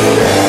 Yeah.